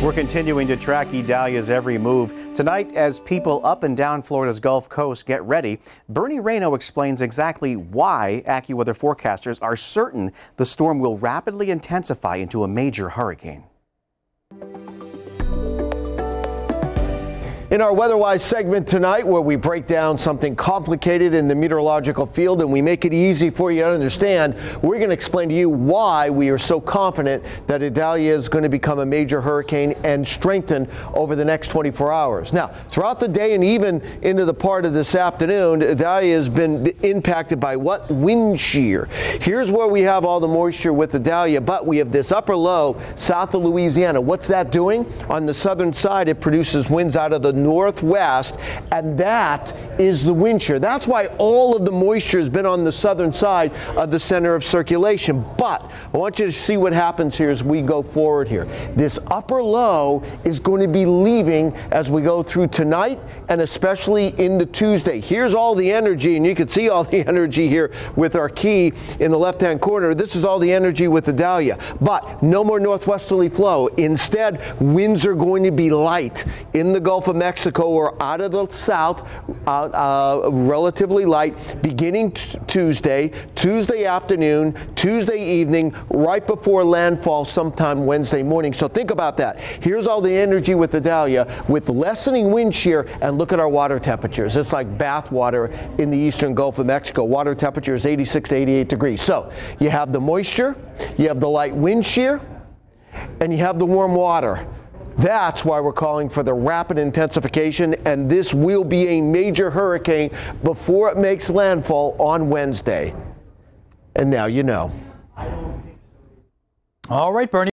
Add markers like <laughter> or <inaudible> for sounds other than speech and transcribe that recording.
We're continuing to track Idalia's every move. Tonight, as people up and down Florida's Gulf Coast get ready, Bernie Rayno explains exactly why AccuWeather forecasters are certain the storm will rapidly intensify into a major hurricane. In our WeatherWhys segment tonight, where we break down something complicated in the meteorological field and we make it easy for you to understand, we're going to explain to you why we are so confident that Idalia is going to become a major hurricane and strengthen over the next 24 hours. Now, throughout the day and even into the part of this afternoon, Idalia has been impacted by what? Wind shear. Here's where we have all the moisture with Idalia, but we have this upper low south of Louisiana. What's that doing? On the southern side, it produces winds out of the northwest, and that is the wind shear. That's why all of the moisture has been on the southern side of the center of circulation. But I want you to see what happens here as we go forward here. This upper low is going to be leaving as we go through tonight and especially into Tuesday. Here's all the energy, and you can see all <laughs> the energy here with our key in the left-hand corner. This is all the energy with Idalia, But no more northwesterly flow. Instead, winds are going to be light in the Gulf of Mexico Mexico or out of the south, uh, uh, relatively light, beginning Tuesday, Tuesday afternoon, Tuesday evening, right before landfall sometime Wednesday morning. So think about that. Here's all the energy with Idalia with lessening wind shear and look at our water temperatures. It's like bath water in the eastern Gulf of Mexico. Water temperature is 86 to 88 degrees. So you have the moisture, you have the light wind shear, and you have the warm water. That's why we're calling for the rapid intensification, and this will be a major hurricane before it makes landfall on Wednesday. And now you know. All right, Bernie.